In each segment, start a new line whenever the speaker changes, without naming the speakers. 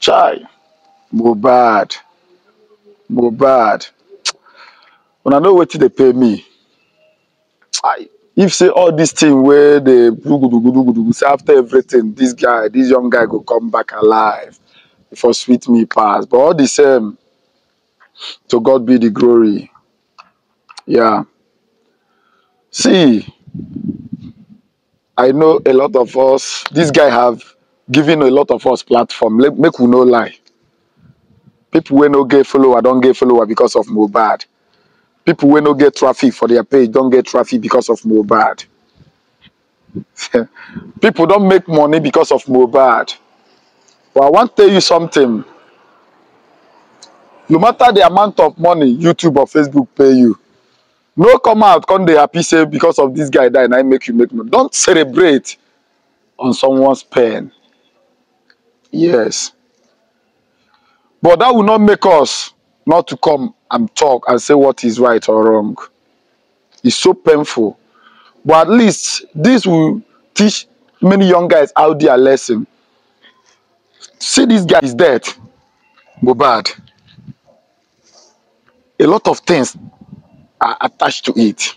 Chai, Mohbad, When I know wetin they pay me. If say all this thing where gudu say after everything, this guy, this young guy go come back alive. E for sweet me pass. But all the same, to God be the glory. Yeah. See, I know a lot of us, this guy have given a lot of us platform. Make we no lie. People wey no get follower don get follower because of Mohbad. People wey no get traffic for their page don get traffic because of Mohbad. People don make money because of Mohbad. But I wan tell you something. No matter the amount of money YouTube or Facebook pay you, no come out come dey happy say because of this guy na im make you make money. Don't celebrate on someone's pain. Yes. But that will not make us not to come and talk and say what is right or wrong. It's so painful. But at least this will teach many young guys out there a lesson. See this guy is dead. Mohbad. A lot of things are attached to it.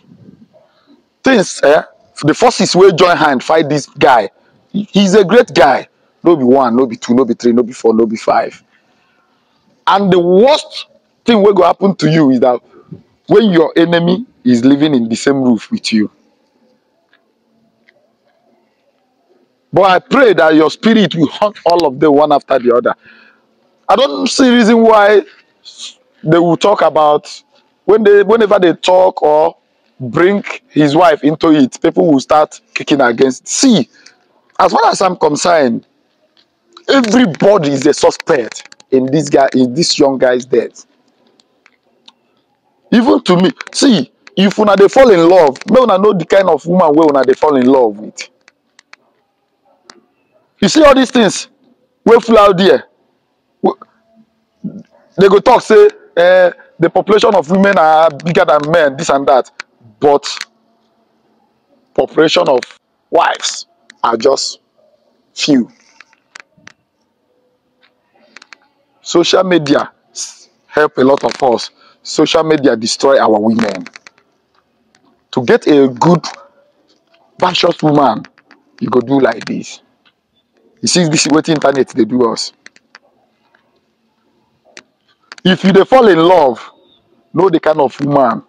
Things, eh? The forces wey join hand fight this guy. He's a great guy. No be one, no be two, no be three, no be four, no be five. And the worst thing wey go happen to you is that when your enemy is living in the same roof with you. But I pray that your spirit will hunt all of them one after the other. I don't see reason why they will talk about when they whenever they talk or bring his wife into it, people will start kicking against. See, as far as I'm concerned, everybody is a suspect in this guy in this young guy's death. Even to me, see, if una dey fall in love, make una know the kind of woman wey una dey fall in love with. You see all these things wey full out there, they go talk say eh, the population of women are bigger than men, this and that, but population of wives are just few. Social media help a lot of us. Social media destroy our women. To get a good, virtuous woman, you go do like this. You see this wetin internet dey do us. If you dey fall in love, know the kind of woman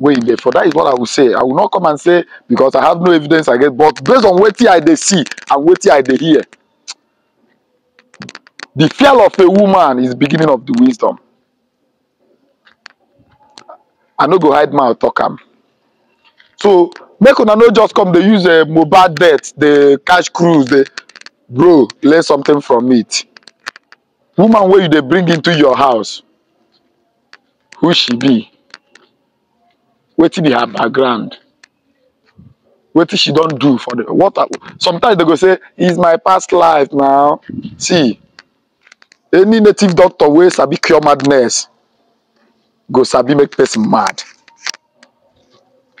you dey for. That is what I will say. I will not come and say because I have no evidence against, but based on wetin I dey see and wetin I dey hear, the fear of a woman is beginning of the wisdom. I no go hide mouth talk am. So make una no just come dey use uh, Mohbad death dey catch cruise dey bro learn something from it. Woman wey you dey bring into your house, who she be? Wetin be her background? Wetin she don do for the what? Sometimes they go say it's my past life now. See, any native doctor wey sabi cure madness go sabi make person mad.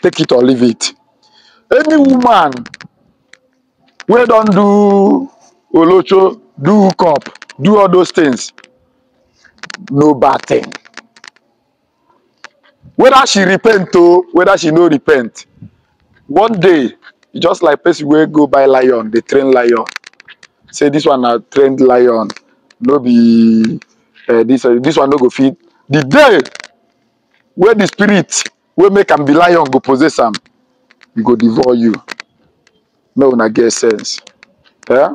Take it or leave it. Any woman wey don do olocho, do hookup, do all those things, no bad thing. Whether she repent o, whether she no repent, one day, just like person wey go buy lion, dey train lion, say this one na trained lion, no be uh, this uh, this one no go fit. The day wey the spirit wey make am be lion go possess am, e go devour you. Make una get sense. Eh?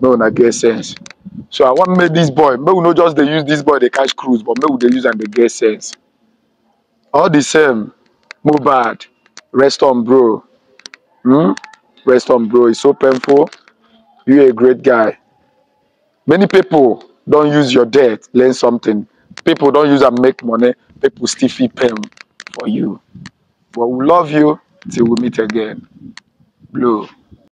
Make una get sense. So I wan make this boy, make we no just dey use this boy dey catch cruise, but make we dey use am dey get sense. All the same, Mohbad, rest on bro. Hmm? Rest on bro. It's so painful. You a great guy. Many people don't use your debt, learn something. People don't use am make money. People still feel pain for you. But we love you till we meet again. Blue.